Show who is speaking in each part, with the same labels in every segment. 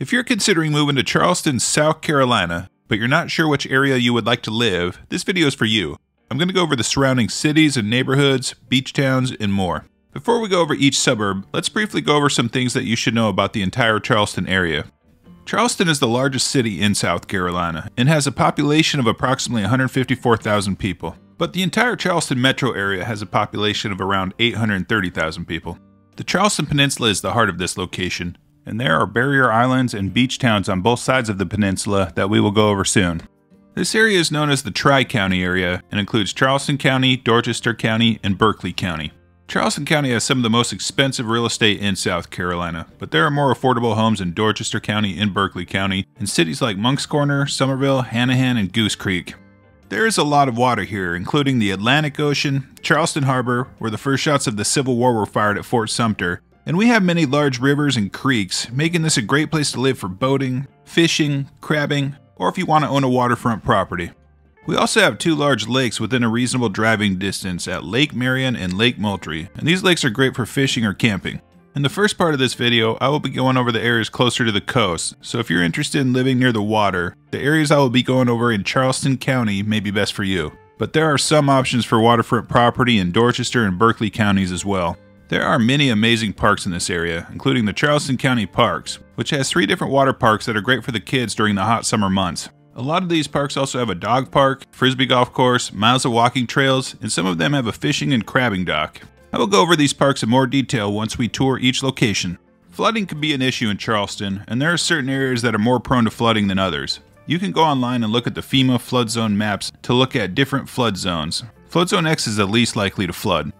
Speaker 1: If you're considering moving to Charleston, South Carolina, but you're not sure which area you would like to live, this video is for you. I'm going to go over the surrounding cities and neighborhoods, beach towns, and more. Before we go over each suburb, let's briefly go over some things that you should know about the entire Charleston area. Charleston is the largest city in South Carolina and has a population of approximately 154,000 people. But the entire Charleston metro area has a population of around 830,000 people. The Charleston Peninsula is the heart of this location, and there are barrier islands and beach towns on both sides of the peninsula that we will go over soon. This area is known as the Tri County area and includes Charleston County, Dorchester County, and Berkeley County. Charleston County has some of the most expensive real estate in South Carolina, but there are more affordable homes in Dorchester County and Berkeley County, in cities like Moncks Corner, Summerville, Hanahan, and Goose Creek. There is a lot of water here, including the Atlantic Ocean, Charleston Harbor, where the first shots of the Civil War were fired at Fort Sumter, and we have many large rivers and creeks, making this a great place to live for boating, fishing, crabbing, or if you want to own a waterfront property. We also have two large lakes within a reasonable driving distance at Lake Marion and Lake Moultrie, and these lakes are great for fishing or camping. In the first part of this video, I will be going over the areas closer to the coast, so if you're interested in living near the water, the areas I will be going over in Charleston County may be best for you. But there are some options for waterfront property in Dorchester and Berkeley counties as well. There are many amazing parks in this area, including the Charleston County Parks, which has three different water parks that are great for the kids during the hot summer months. A lot of these parks also have a dog park, frisbee golf course, miles of walking trails, and some of them have a fishing and crabbing dock. I will go over these parks in more detail once we tour each location. Flooding can be an issue in Charleston, and there are certain areas that are more prone to flooding than others. You can go online and look at the FEMA flood zone maps to look at different flood zones. Flood zone X is the least likely to flood.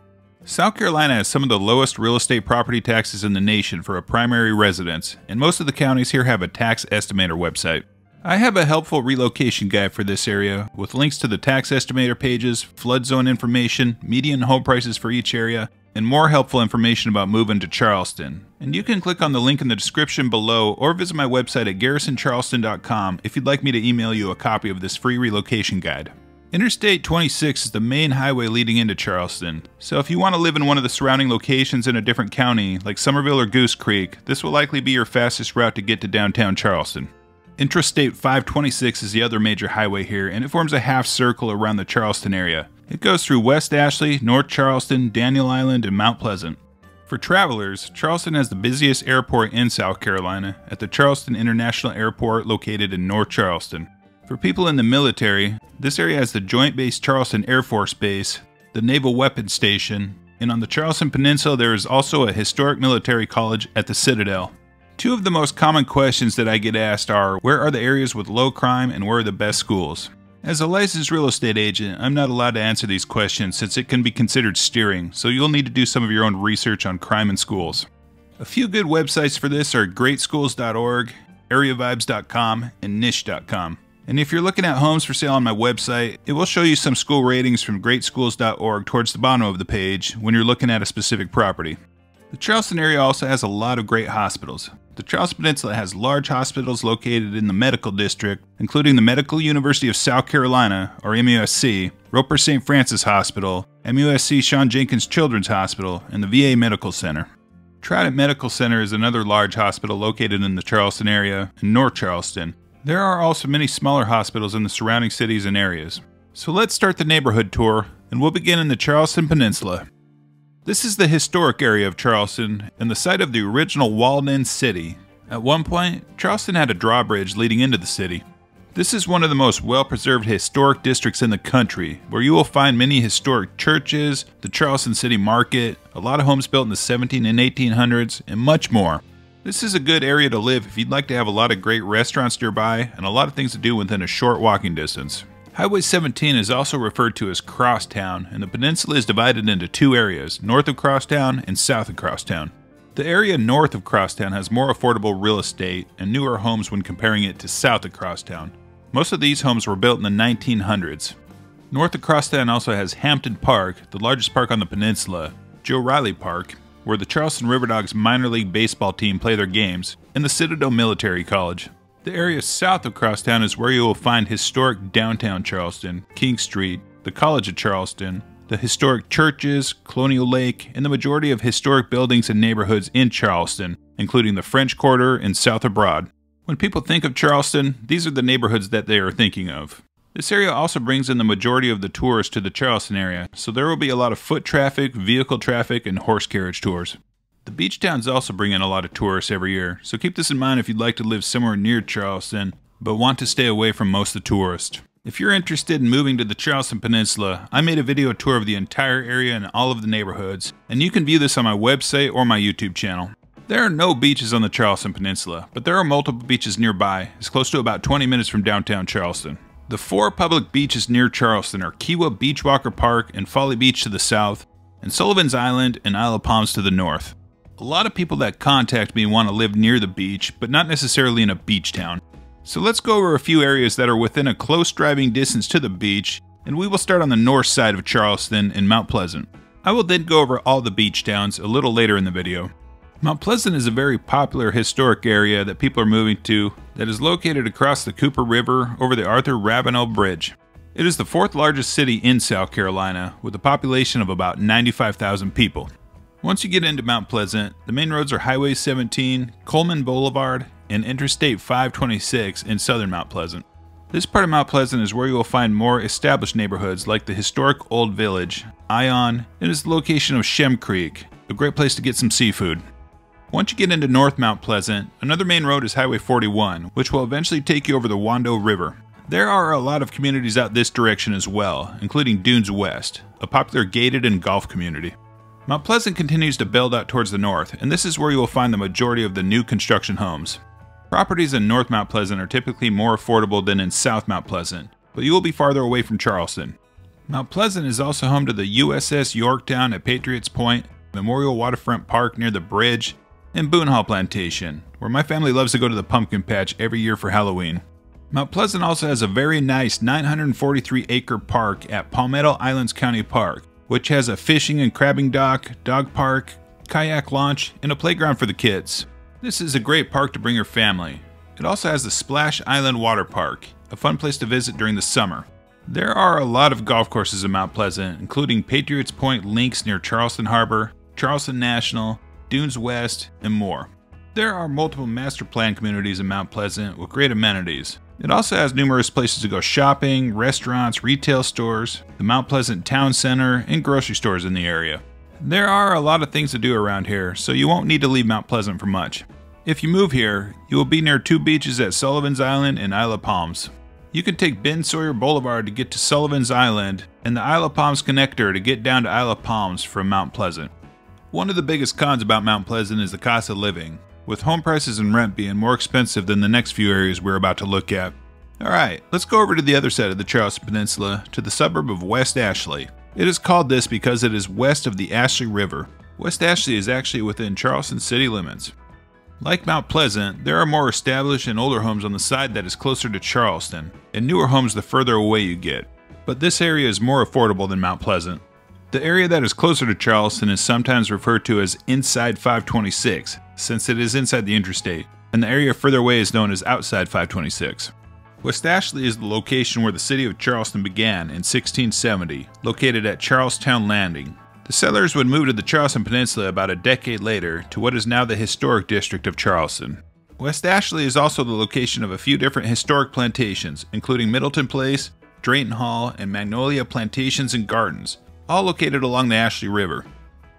Speaker 1: South Carolina has some of the lowest real estate property taxes in the nation for a primary residence, and most of the counties here have a tax estimator website. I have a helpful relocation guide for this area with links to the tax estimator pages, flood zone information, median home prices for each area, and more helpful information about moving to Charleston. And you can click on the link in the description below or visit my website at garrisoncharleston.com if you'd like me to email you a copy of this free relocation guide. Interstate 26 is the main highway leading into Charleston, so if you want to live in one of the surrounding locations in a different county, like Summerville or Goose Creek, this will likely be your fastest route to get to downtown Charleston. Intrastate 526 is the other major highway here, and it forms a half circle around the Charleston area. It goes through West Ashley, North Charleston, Daniel Island, and Mount Pleasant. For travelers, Charleston has the busiest airport in South Carolina at the Charleston International Airport located in North Charleston. For people in the military, this area has the Joint Base Charleston Air Force Base, the Naval Weapons Station, and on the Charleston Peninsula there is also a historic military college at the Citadel. Two of the most common questions that I get asked are where are the areas with low crime and where are the best schools? As a licensed real estate agent, I'm not allowed to answer these questions since it can be considered steering, so you'll need to do some of your own research on crime and schools. A few good websites for this are greatschools.org, areavibes.com, and niche.com. And if you're looking at homes for sale on my website, it will show you some school ratings from greatschools.org towards the bottom of the page when you're looking at a specific property. The Charleston area also has a lot of great hospitals. The Charleston Peninsula has large hospitals located in the medical district, including the Medical University of South Carolina, or MUSC, Roper St. Francis Hospital, MUSC Shawn Jenkins Children's Hospital, and the VA Medical Center. Trident Medical Center is another large hospital located in the Charleston area in North Charleston. There are also many smaller hospitals in the surrounding cities and areas. So let's start the neighborhood tour, and we'll begin in the Charleston Peninsula. This is the historic area of Charleston and the site of the original walled-in city. At one point, Charleston had a drawbridge leading into the city. This is one of the most well-preserved historic districts in the country, where you will find many historic churches, the Charleston City Market, a lot of homes built in the 17 and 1800s, and much more. This is a good area to live if you'd like to have a lot of great restaurants nearby and a lot of things to do within a short walking distance. Highway 17 is also referred to as Crosstown, and the peninsula is divided into two areas, north of Crosstown and south of Crosstown. The area north of Crosstown has more affordable real estate and newer homes when comparing it to south of Crosstown. Most of these homes were built in the 1900s. North of Crosstown also has Hampton Park, the largest park on the peninsula, Joe Riley Park, where the Charleston Riverdogs minor league baseball team play their games, and the Citadel Military College. The area south of Crosstown is where you will find historic downtown Charleston, King Street, the College of Charleston, the historic churches, Colonial Lake, and the majority of historic buildings and neighborhoods in Charleston, including the French Quarter and South of Broad. When people think of Charleston, these are the neighborhoods that they are thinking of. This area also brings in the majority of the tourists to the Charleston area, so there will be a lot of foot traffic, vehicle traffic, and horse carriage tours. The beach towns also bring in a lot of tourists every year, so keep this in mind if you'd like to live somewhere near Charleston, but want to stay away from most of the tourists. If you're interested in moving to the Charleston Peninsula, I made a video tour of the entire area and all of the neighborhoods, and you can view this on my website or my YouTube channel. There are no beaches on the Charleston Peninsula, but there are multiple beaches nearby, as close to about 20 minutes from downtown Charleston. The four public beaches near Charleston are Kiawah Beachwalker Park and Folly Beach to the south, and Sullivan's Island and Isle of Palms to the north. A lot of people that contact me want to live near the beach, but not necessarily in a beach town. So let's go over a few areas that are within a close driving distance to the beach, and we will start on the north side of Charleston in Mount Pleasant. I will then go over all the beach towns a little later in the video. Mount Pleasant is a very popular historic area that people are moving to that is located across the Cooper River over the Arthur Ravenel Bridge. It is the fourth largest city in South Carolina with a population of about 95,000 people. Once you get into Mount Pleasant, the main roads are Highway 17, Coleman Boulevard, and Interstate 526 in southern Mount Pleasant. This part of Mount Pleasant is where you will find more established neighborhoods like the historic Old Village, I'On, and is the location of Shem Creek, a great place to get some seafood. Once you get into North Mount Pleasant, another main road is Highway 41, which will eventually take you over the Wando River. There are a lot of communities out this direction as well, including Dunes West, a popular gated and golf community. Mount Pleasant continues to build out towards the north, and this is where you will find the majority of the new construction homes. Properties in North Mount Pleasant are typically more affordable than in South Mount Pleasant, but you will be farther away from Charleston. Mount Pleasant is also home to the USS Yorktown at Patriots Point, Memorial Waterfront Park near the bridge, and Boone Hall Plantation, where my family loves to go to the pumpkin patch every year for Halloween. Mount Pleasant also has a very nice 943 acre park at Palmetto Islands County Park, which has a fishing and crabbing dock, dog park, kayak launch, and a playground for the kids. This is a great park to bring your family. It also has the Splash Island Water Park, a fun place to visit during the summer. There are a lot of golf courses in Mount Pleasant, including Patriots Point Links near Charleston Harbor, Charleston National, Dunes West, and more. There are multiple master plan communities in Mount Pleasant with great amenities. It also has numerous places to go shopping, restaurants, retail stores, the Mount Pleasant Town Center, and grocery stores in the area. There are a lot of things to do around here, so you won't need to leave Mount Pleasant for much. If you move here, you will be near two beaches at Sullivan's Island and Isle of Palms. You can take Ben Sawyer Boulevard to get to Sullivan's Island and the Isle of Palms connector to get down to Isle of Palms from Mount Pleasant. One of the biggest cons about Mount Pleasant is the cost of living, with home prices and rent being more expensive than the next few areas we're about to look at. Alright, let's go over to the other side of the Charleston Peninsula, to the suburb of West Ashley. It is called this because it is west of the Ashley River. West Ashley is actually within Charleston city limits. Like Mount Pleasant, there are more established and older homes on the side that is closer to Charleston, and newer homes the further away you get. But this area is more affordable than Mount Pleasant. The area that is closer to Charleston is sometimes referred to as Inside 526, since it is inside the interstate, and the area further away is known as Outside 526. West Ashley is the location where the city of Charleston began in 1670, located at Charles Towne Landing. The settlers would move to the Charleston Peninsula about a decade later to what is now the historic district of Charleston. West Ashley is also the location of a few different historic plantations, including Middleton Place, Drayton Hall, and Magnolia Plantations and Gardens, all located along the Ashley River.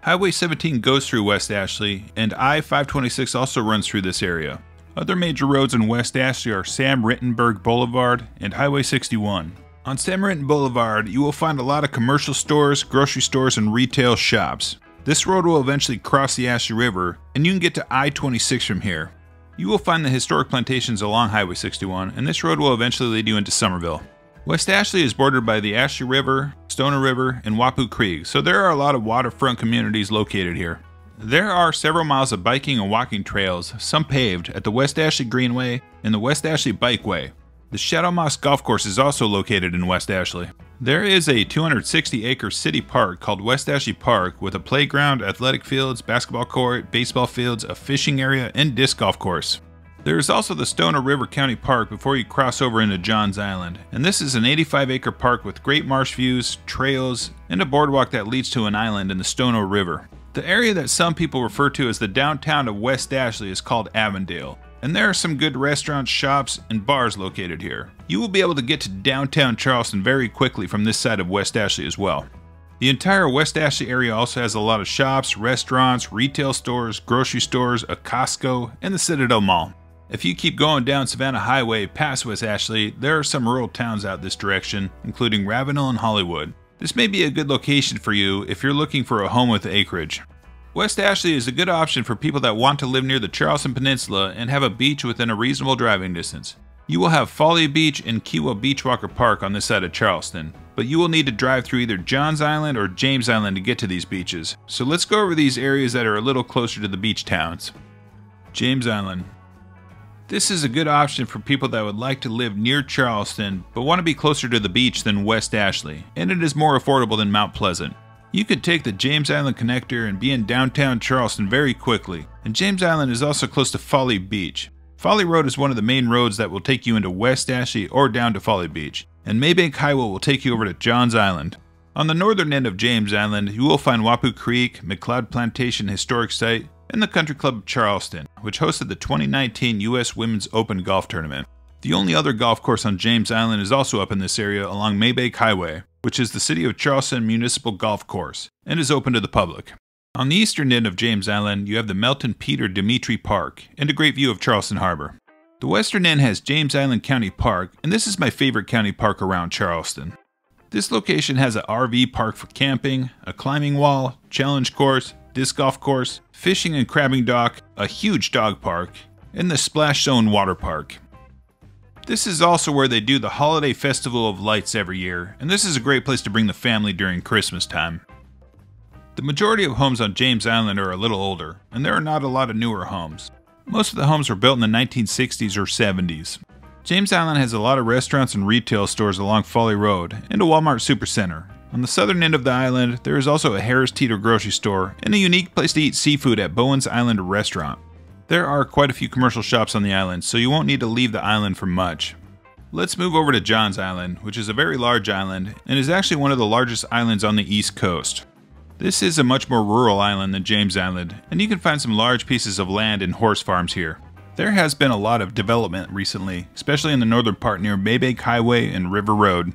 Speaker 1: Highway 17 goes through West Ashley, and I 526 also runs through this area. Other major roads in West Ashley are Sam Rittenberg Boulevard and Highway 61. On Sam Ritten Boulevard, you will find a lot of commercial stores, grocery stores, and retail shops. This road will eventually cross the Ashley River, and you can get to I 26 from here. You will find the historic plantations along Highway 61, and this road will eventually lead you into Summerville. West Ashley is bordered by the Ashley River, Stono River, and Wappoo Creek, so there are a lot of waterfront communities located here. There are several miles of biking and walking trails, some paved, at the West Ashley Greenway and the West Ashley Bikeway. The Shadow Moss Golf Course is also located in West Ashley. There is a 260 acre city park called West Ashley Park with a playground, athletic fields, basketball court, baseball fields, a fishing area, and disc golf course. There is also the Stono River County Park before you cross over into Johns Island, and this is an 85 acre park with great marsh views, trails, and a boardwalk that leads to an island in the Stono River. The area that some people refer to as the downtown of West Ashley is called Avondale. and there are some good restaurants, shops, and bars located here. You will be able to get to downtown Charleston very quickly from this side of West Ashley as well. The entire West Ashley area also has a lot of shops, restaurants, retail stores, grocery stores, a Costco, and the Citadel Mall. If you keep going down Savannah Highway past West Ashley, there are some rural towns out this direction, including Ravenel and Hollywood. This may be a good location for you if you're looking for a home with acreage. West Ashley is a good option for people that want to live near the Charleston Peninsula and have a beach within a reasonable driving distance. You will have Folly Beach and Kiawah Beachwalker Park on this side of Charleston, but you will need to drive through either Johns Island or James Island to get to these beaches. So let's go over these areas that are a little closer to the beach towns. James Island. This is a good option for people that would like to live near Charleston but want to be closer to the beach than West Ashley, and it is more affordable than Mount Pleasant. You could take the James Island connector and be in downtown Charleston very quickly, and James Island is also close to Folly Beach. Folly Road is one of the main roads that will take you into West Ashley or down to Folly Beach, and Maybank Highway will take you over to Johns Island. On the northern end of James Island, you will find Wappoo Creek, McLeod Plantation Historic Site, and the Country Club of Charleston, which hosted the 2019 U.S. Women's Open Golf Tournament. The only other golf course on James Island is also up in this area along Maybank Highway, which is the City of Charleston Municipal Golf Course, and is open to the public. On the eastern end of James Island, you have the Melton Peter Demetre Park and a great view of Charleston Harbor. The western end has James Island County Park, and this is my favorite county park around Charleston. This location has an RV park for camping, a climbing wall, challenge course, disc golf course, fishing and crabbing dock, a huge dog park, and the Splash Zone water park. This is also where they do the Holiday Festival of Lights every year, and this is a great place to bring the family during Christmas time. The majority of homes on James Island are a little older, and there are not a lot of newer homes. Most of the homes were built in the 1960s or 70s. James Island has a lot of restaurants and retail stores along Folly Road, and a Walmart Supercenter, on the southern end of the island, there is also a Harris Teeter grocery store and a unique place to eat seafood at Bowen's Island Restaurant. There are quite a few commercial shops on the island, so you won't need to leave the island for much. Let's move over to Johns Island, which is a very large island and is actually one of the largest islands on the east coast. This is a much more rural island than James Island, and you can find some large pieces of land and horse farms here. There has been a lot of development recently, especially in the northern part near Maybank Highway and River Road.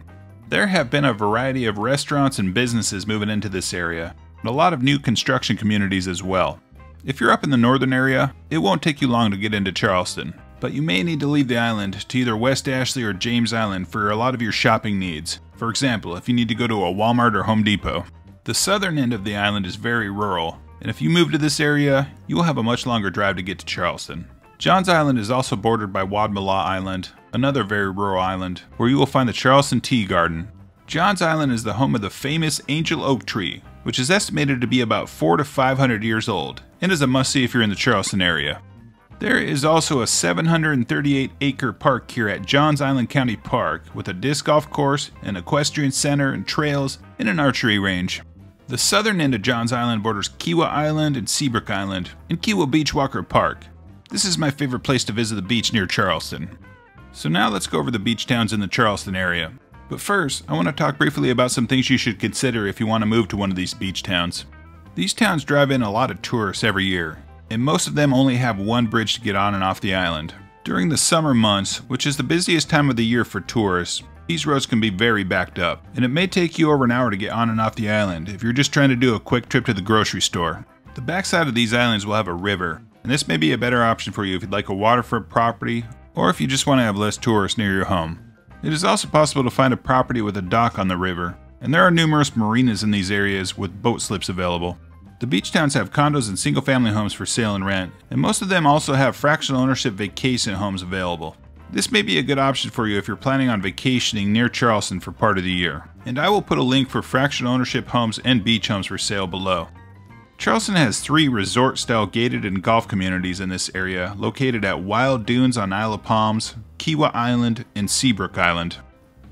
Speaker 1: There have been a variety of restaurants and businesses moving into this area, and a lot of new construction communities as well. If you're up in the northern area, it won't take you long to get into Charleston, but you may need to leave the island to either West Ashley or James Island for a lot of your shopping needs. For example, if you need to go to a Walmart or Home Depot. The southern end of the island is very rural, and if you move to this area, you will have a much longer drive to get to Charleston. Johns Island is also bordered by Wadmalaw Island, another very rural island, where you will find the Charleston Tea Garden. Johns Island is the home of the famous angel oak tree, which is estimated to be about 4 to 500 years old, and is a must-see if you're in the Charleston area. There is also a 738 acre park here at Johns Island County Park with a disc golf course, an equestrian center and trails, and an archery range. The southern end of Johns Island borders Kiawah Island and Seabrook Island, and Kiawah Beachwalker Park, this is my favorite place to visit the beach near Charleston. So now let's go over the beach towns in the Charleston area. But first, I want to talk briefly about some things you should consider if you want to move to one of these beach towns. These towns drive in a lot of tourists every year, and most of them only have one bridge to get on and off the island. During the summer months, which is the busiest time of the year for tourists, these roads can be very backed up, and it may take you over an hour to get on and off the island if you're just trying to do a quick trip to the grocery store. The backside of these islands will have a river, and this may be a better option for you if you'd like a waterfront property or if you just want to have less tourists near your home. It is also possible to find a property with a dock on the river, and there are numerous marinas in these areas with boat slips available. The beach towns have condos and single family homes for sale and rent, and most of them also have fractional ownership vacation homes available. This may be a good option for you if you're planning on vacationing near Charleston for part of the year, and I will put a link for fractional ownership homes and beach homes for sale below. Charleston has three resort style gated and golf communities in this area, located at Wild Dunes on Isle of Palms, Kiawah Island, and Seabrook Island.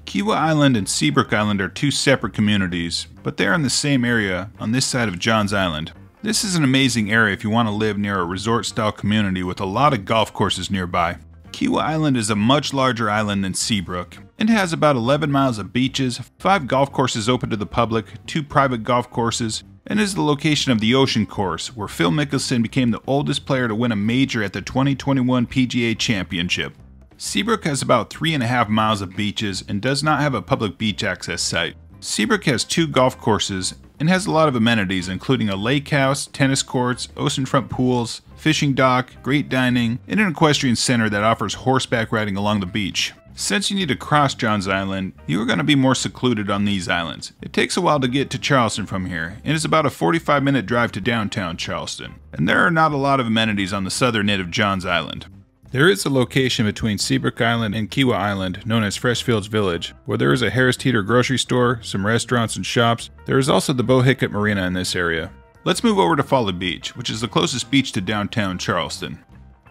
Speaker 1: Kiawah Island and Seabrook Island are two separate communities, but they are in the same area on this side of Johns Island. This is an amazing area if you want to live near a resort style community with a lot of golf courses nearby. Kiawah Island is a much larger island than Seabrook. and has about 11 miles of beaches, 5 golf courses open to the public, 2 private golf courses, and is the location of the Ocean Course, where Phil Mickelson became the oldest player to win a major at the 2021 PGA Championship. Seabrook has about three and a half miles of beaches and does not have a public beach access site. Seabrook has two golf courses and has a lot of amenities, including a lake house, tennis courts, oceanfront pools, fishing dock, great dining, and an equestrian center that offers horseback riding along the beach. Since you need to cross Johns Island, you are going to be more secluded on these islands. It takes a while to get to Charleston from here, and it's about a 45 minute drive to downtown Charleston. And there are not a lot of amenities on the southern end of Johns Island. There is a location between Seabrook Island and Kiawah Island known as Freshfields Village, where there is a Harris Teeter grocery store, some restaurants and shops. There is also the Bohicket Marina in this area. Let's move over to Folly Beach, which is the closest beach to downtown Charleston.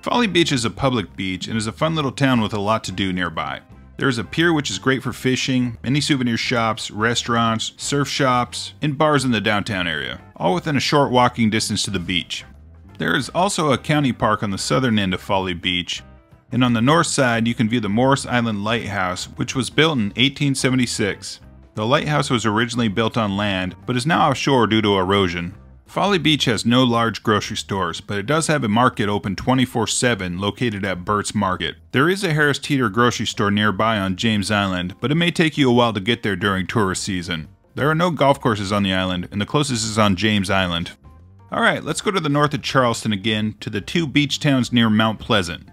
Speaker 1: Folly Beach is a public beach and is a fun little town with a lot to do nearby. There is a pier which is great for fishing, many souvenir shops, restaurants, surf shops, and bars in the downtown area, all within a short walking distance to the beach. There is also a county park on the southern end of Folly Beach, and on the north side you can view the Morris Island Lighthouse, which was built in 1876. The lighthouse was originally built on land, but is now offshore due to erosion. Folly Beach has no large grocery stores, but it does have a market open 24 7 located at Bert's Market. There is a Harris Teeter grocery store nearby on James Island, but it may take you a while to get there during tourist season. There are no golf courses on the island, and the closest is on James Island. Alright, let's go to the north of Charleston again, to the two beach towns near Mount Pleasant.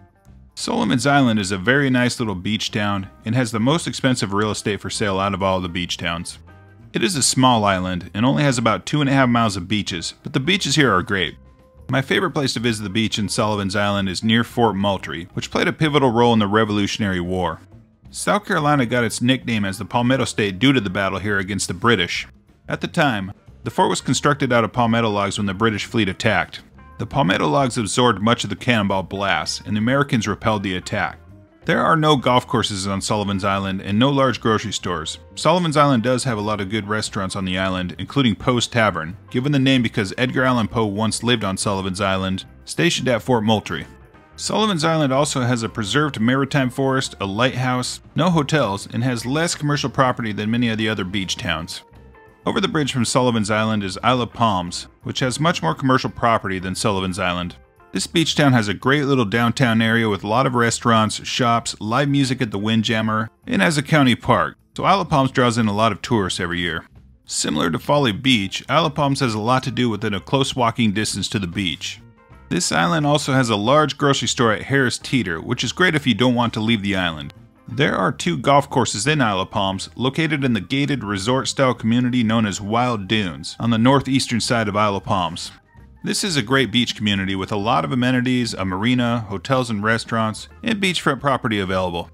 Speaker 1: Sullivan's Island is a very nice little beach town and has the most expensive real estate for sale out of all the beach towns. It is a small island and only has about two and a half miles of beaches, but the beaches here are great. My favorite place to visit the beach in Sullivan's Island is near Fort Moultrie, which played a pivotal role in the Revolutionary War. South Carolina got its nickname as the Palmetto State due to the battle here against the British. At the time, the fort was constructed out of palmetto logs when the British fleet attacked. The palmetto logs absorbed much of the cannonball blasts, and the Americans repelled the attack. There are no golf courses on Sullivan's Island and no large grocery stores. Sullivan's Island does have a lot of good restaurants on the island, including Poe's Tavern, given the name because Edgar Allan Poe once lived on Sullivan's Island, stationed at Fort Moultrie. Sullivan's Island also has a preserved maritime forest, a lighthouse, no hotels, and has less commercial property than many of the other beach towns. Over the bridge from Sullivan's Island is Isle of Palms, which has much more commercial property than Sullivan's Island. This beach town has a great little downtown area with a lot of restaurants, shops, live music at the Windjammer, and has a county park, so Isle of Palms draws in a lot of tourists every year. Similar to Folly Beach, Isle of Palms has a lot to do within a close walking distance to the beach. This island also has a large grocery store at Harris Teeter, which is great if you don't want to leave the island. There are two golf courses in Isle of Palms, located in the gated resort style community known as Wild Dunes, on the northeastern side of Isle of Palms. This is a great beach community with a lot of amenities, a marina, hotels and restaurants, and beachfront property available.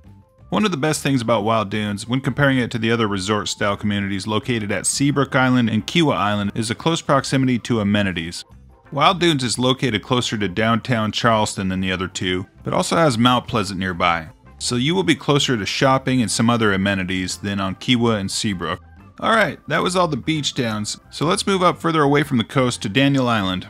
Speaker 1: One of the best things about Wild Dunes, when comparing it to the other resort style communities located at Seabrook Island and Kiawah Island, is a close proximity to amenities. Wild Dunes is located closer to downtown Charleston than the other two, but also has Mount Pleasant nearby so you will be closer to shopping and some other amenities than on Kiawah and Seabrook. Alright, that was all the beach towns, so let's move up further away from the coast to Daniel Island.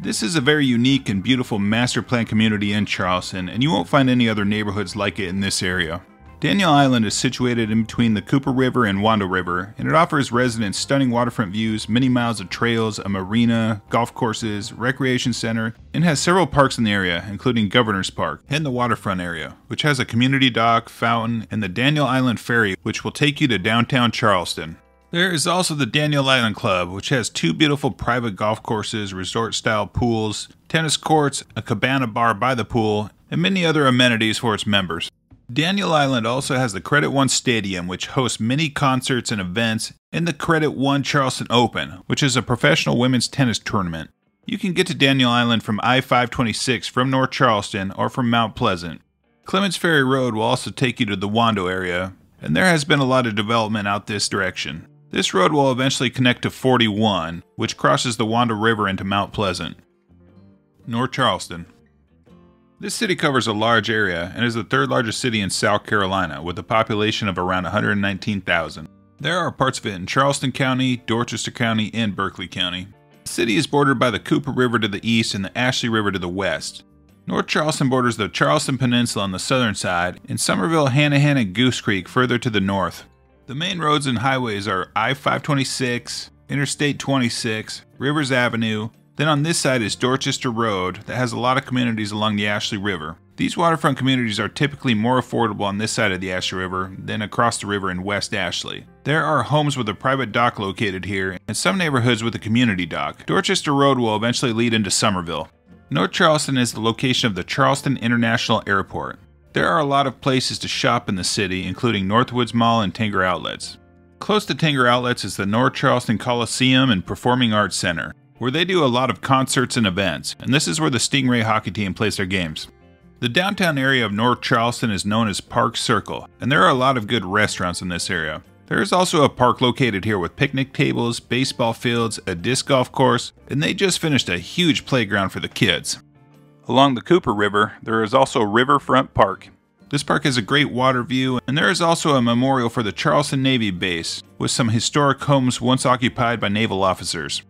Speaker 1: This is a very unique and beautiful master plan community in Charleston, and you won't find any other neighborhoods like it in this area. Daniel Island is situated in between the Cooper River and Wando River, and it offers residents stunning waterfront views, many miles of trails, a marina, golf courses, recreation center, and has several parks in the area, including Governor's Park and the waterfront area, which has a community dock, fountain, and the Daniel Island Ferry, which will take you to downtown Charleston. There is also the Daniel Island Club, which has two beautiful private golf courses, resort style pools, tennis courts, a cabana bar by the pool, and many other amenities for its members. Daniel Island also has the Credit One Stadium, which hosts many concerts and events, and the Credit One Charleston Open, which is a professional women's tennis tournament. You can get to Daniel Island from I 526 from North Charleston or from Mount Pleasant. Clements Ferry Road will also take you to the Wando area, and there has been a lot of development out this direction. This road will eventually connect to 41, which crosses the Wando River into Mount Pleasant. North Charleston. This city covers a large area and is the third largest city in South Carolina with a population of around 119,000. There are parts of it in Charleston County, Dorchester County, and Berkeley County. The city is bordered by the Cooper River to the east and the Ashley River to the west. North Charleston borders the Charleston Peninsula on the southern side, and Summerville, Hanahan, and Goose Creek further to the north. The main roads and highways are I 526, Interstate 26, Rivers Avenue. Then on this side is Dorchester Road that has a lot of communities along the Ashley River. These waterfront communities are typically more affordable on this side of the Ashley River than across the river in West Ashley. There are homes with a private dock located here, and some neighborhoods with a community dock. Dorchester Road will eventually lead into Summerville. North Charleston is the location of the Charleston International Airport. There are a lot of places to shop in the city, including Northwoods Mall and Tanger Outlets. Close to Tanger Outlets is the North Charleston Coliseum and Performing Arts Center, where they do a lot of concerts and events, and this is where the Stingray hockey team plays their games. The downtown area of North Charleston is known as Park Circle, and there are a lot of good restaurants in this area. There is also a park located here with picnic tables, baseball fields, a disc golf course, and they just finished a huge playground for the kids. Along the Cooper River, there is also Riverfront Park, this park has a great water view, and there is also a memorial for the Charleston Navy base, with some historic homes once occupied by naval officers.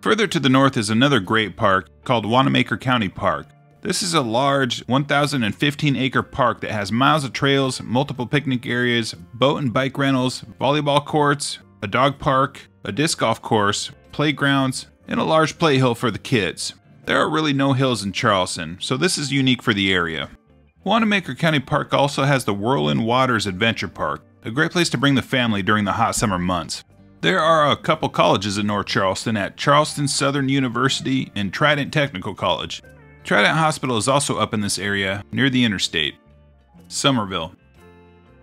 Speaker 1: Further to the north is another great park called Wanamaker County Park. This is a large 1,015 acre park that has miles of trails, multiple picnic areas, boat and bike rentals, volleyball courts, a dog park, a disc golf course, playgrounds, and a large play hill for the kids. There are really no hills in Charleston, so this is unique for the area. Wanamaker County Park also has the Whirlin' Waters Adventure Park, a great place to bring the family during the hot summer months. There are a couple colleges in North Charleston at Charleston Southern University and Trident Technical College. Trident Hospital is also up in this area, near the interstate. Summerville.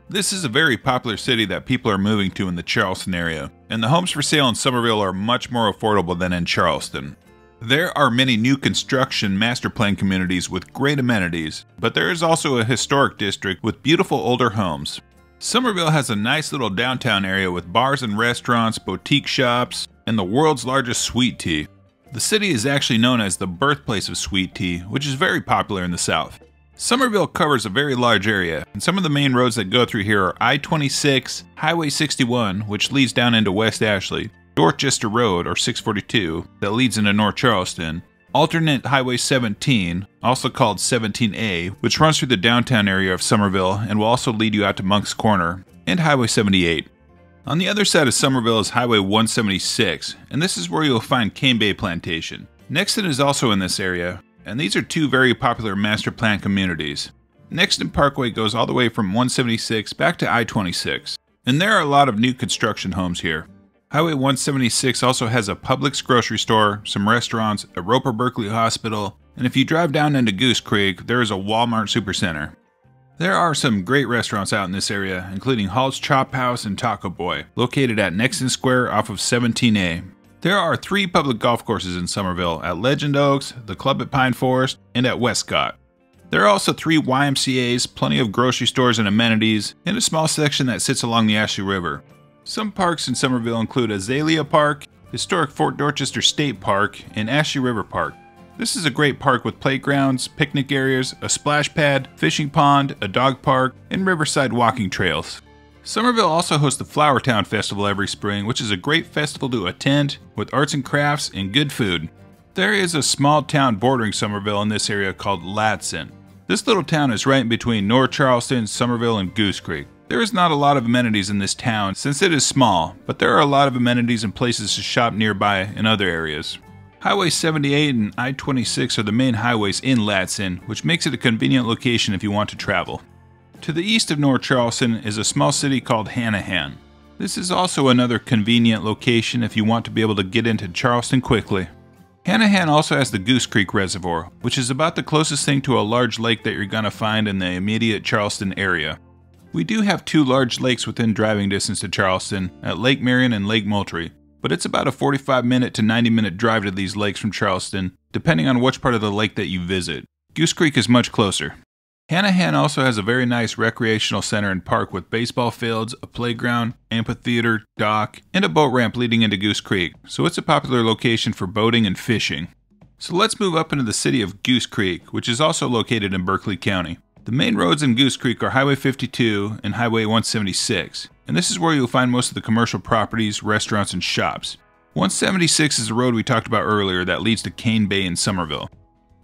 Speaker 1: This is a very popular city that people are moving to in the Charleston area, and the homes for sale in Summerville are much more affordable than in Charleston. There are many new construction master plan communities with great amenities, but there is also a historic district with beautiful older homes. Summerville has a nice little downtown area with bars and restaurants, boutique shops, and the world's largest sweet tea. The city is actually known as the birthplace of sweet tea, which is very popular in the South. Summerville covers a very large area, and some of the main roads that go through here are I 26, Highway 61, which leads down into West Ashley, Dorchester Road, or 642, that leads into North Charleston, alternate Highway 17, also called 17A, which runs through the downtown area of Summerville and will also lead you out to Moncks Corner, and Highway 78. On the other side of Summerville is Highway 176, and this is where you'll find Cane Bay Plantation. Nexton is also in this area, and these are two very popular master plan communities. Nexton Parkway goes all the way from 176 back to I 26, and there are a lot of new construction homes here. Highway 176 also has a Publix grocery store, some restaurants, a Roper Berkeley Hospital, and if you drive down into Goose Creek, there is a Walmart Supercenter. There are some great restaurants out in this area, including Hall's Chop House and Taco Boy, located at Nexton Square off of 17A. There are three public golf courses in Summerville at Legend Oaks, the Club at Pine Forest, and at Wescott. There are also three YMCAs, plenty of grocery stores and amenities, and a small section that sits along the Ashley River. Some parks in Summerville include Azalea Park, historic Fort Dorchester State Park, and Ashley River Park. This is a great park with playgrounds, picnic areas, a splash pad, fishing pond, a dog park, and riverside walking trails. Summerville also hosts the Flower Town Festival every spring, which is a great festival to attend with arts and crafts and good food. There is a small town bordering Summerville in this area called Ladson. This little town is right in between North Charleston, Summerville, and Goose Creek. There is not a lot of amenities in this town since it is small, but there are a lot of amenities and places to shop nearby in other areas. Highway 78 and I 26 are the main highways in Ladson, which makes it a convenient location if you want to travel. To the east of North Charleston is a small city called Hanahan. This is also another convenient location if you want to be able to get into Charleston quickly. Hanahan also has the Goose Creek Reservoir, which is about the closest thing to a large lake that you're going to find in the immediate Charleston area. We do have two large lakes within driving distance to Charleston, at Lake Marion and Lake Moultrie, but it's about a 45 minute to 90 minute drive to these lakes from Charleston, depending on which part of the lake that you visit. Goose Creek is much closer. Hanahan also has a very nice recreational center and park with baseball fields, a playground, amphitheater, dock, and a boat ramp leading into Goose Creek, so it's a popular location for boating and fishing. So let's move up into the city of Goose Creek, which is also located in Berkeley County. The main roads in Goose Creek are Highway 52 and Highway 176, and this is where you'll find most of the commercial properties, restaurants, and shops. 176 is the road we talked about earlier that leads to Cane Bay in Summerville.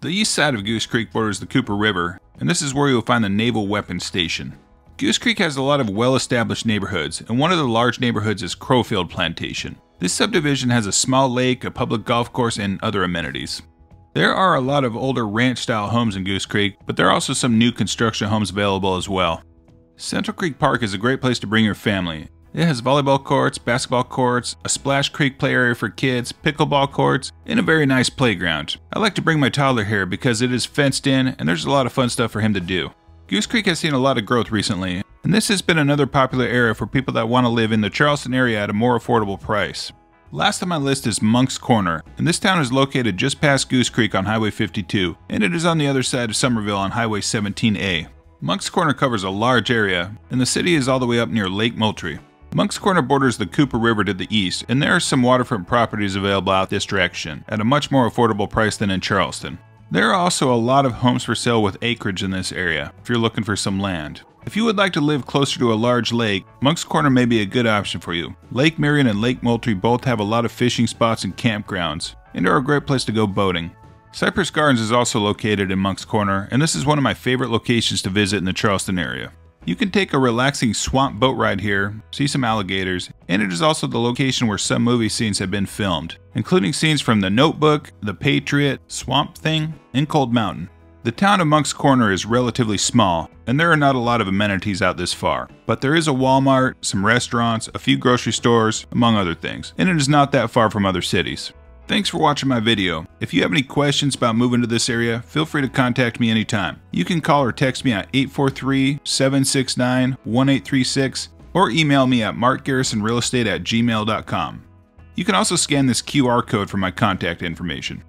Speaker 1: The east side of Goose Creek borders the Cooper River, and this is where you'll find the Naval Weapons Station. Goose Creek has a lot of well established neighborhoods, and one of the large neighborhoods is Crowfield Plantation. This subdivision has a small lake, a public golf course, and other amenities. There are a lot of older ranch style homes in Goose Creek, but there are also some new construction homes available as well. Central Creek Park is a great place to bring your family. It has volleyball courts, basketball courts, a splash creek play area for kids, pickleball courts, and a very nice playground. I like to bring my toddler here because it is fenced in and there's a lot of fun stuff for him to do. Goose Creek has seen a lot of growth recently, and this has been another popular area for people that want to live in the Charleston area at a more affordable price. Last on my list is Moncks Corner, and this town is located just past Goose Creek on Highway 52, and it is on the other side of Summerville on Highway 17A. Moncks Corner covers a large area, and the city is all the way up near Lake Moultrie. Moncks Corner borders the Cooper River to the east, and there are some waterfront properties available out this direction at a much more affordable price than in Charleston. There are also a lot of homes for sale with acreage in this area if you're looking for some land. If you would like to live closer to a large lake, Moncks Corner may be a good option for you. Lake Marion and Lake Moultrie both have a lot of fishing spots and campgrounds, and are a great place to go boating. Cypress Gardens is also located in Moncks Corner, and this is one of my favorite locations to visit in the Charleston area. You can take a relaxing swamp boat ride here, see some alligators, and it is also the location where some movie scenes have been filmed, including scenes from The Notebook, The Patriot, Swamp Thing, and Cold Mountain. The town of Moncks Corner is relatively small, and there are not a lot of amenities out this far, but there is a Walmart, some restaurants, a few grocery stores, among other things, and it is not that far from other cities. Thanks for watching my video. If you have any questions about moving to this area, feel free to contact me anytime. You can call or text me at 843-769-1836 or email me at markgarrisonrealestate at gmail.com. You can also scan this QR code for my contact information.